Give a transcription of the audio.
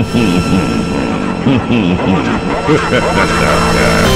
Ha ha ha ha!